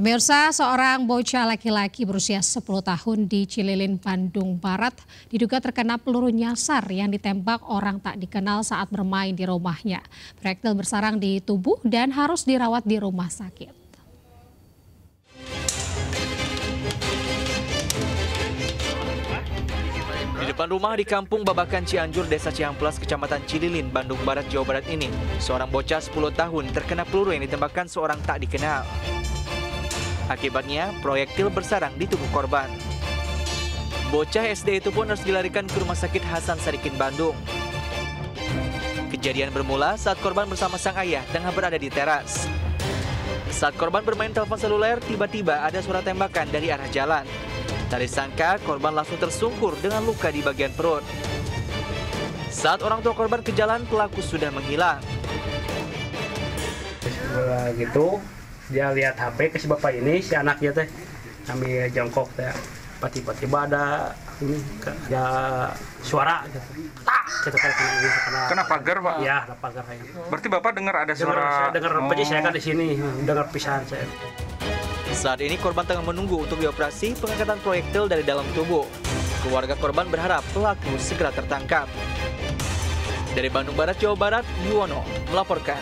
Pemirsa, seorang bocah laki-laki berusia 10 tahun di Cililin, Bandung Barat diduga terkena peluru nyasar yang ditembak orang tak dikenal saat bermain di rumahnya. Proyektil bersarang di tubuh dan harus dirawat di rumah sakit. Di depan rumah di kampung Babakan Cianjur, Desa Ciamplas, Kecamatan Cililin, Bandung Barat, Jawa Barat ini, seorang bocah 10 tahun terkena peluru yang ditembakkan seorang tak dikenal. Akibatnya, proyektil bersarang di tubuh korban. Bocah SD itu pun harus dilarikan ke Rumah Sakit Hasan Sadikin, Bandung. Kejadian bermula saat korban bersama sang ayah tengah berada di teras. Saat korban bermain telepon seluler, tiba-tiba ada suara tembakan dari arah jalan. Tak disangka, korban langsung tersungkur dengan luka di bagian perut. Saat orang tua korban ke jalan, pelaku sudah menghilang. Setelah gitu, dia lihat HP ke si bapak ini, si anaknya teh sambil jongkok teh. Tiba-tiba ada ini ada suara gitu. Tak gitu kan kena ini kena. Kena pagar, Pak? Iya, ada pagar saya. Berarti Bapak dengar ada Dengar, suara saya dengar apa aja, Oh. saya kan di sini dengar pisahan saya. Saat ini korban tengah menunggu untuk dioperasi pengangkatan proyektil dari dalam tubuh. Keluarga korban berharap pelaku segera tertangkap. Dari Bandung Barat, Jawa Barat, Yuwono melaporkan.